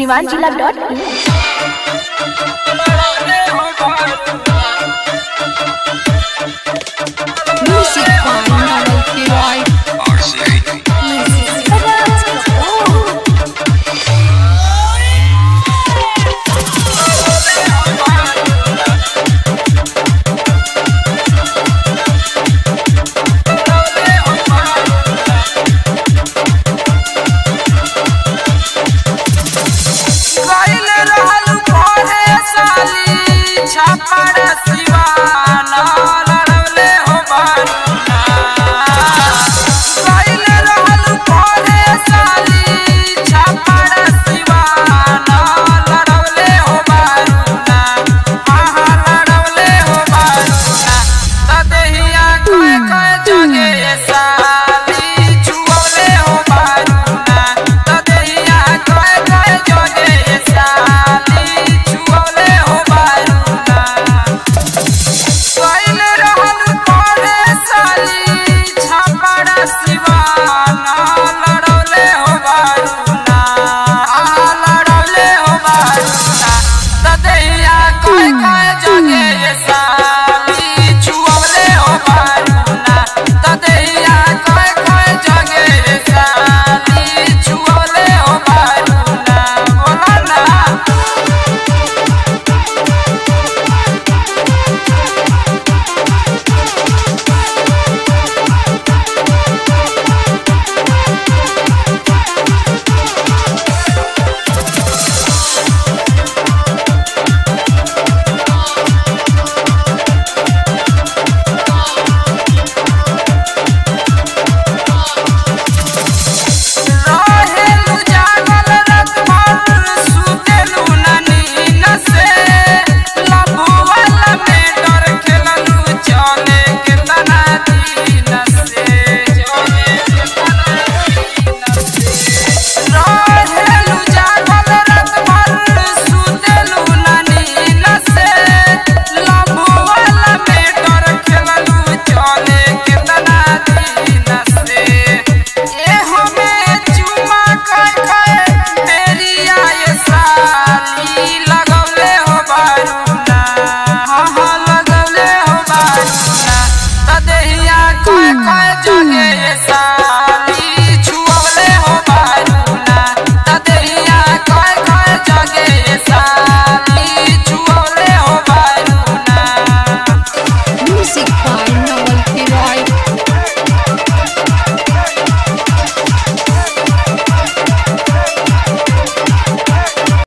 सिवान जिला dot inside Bye.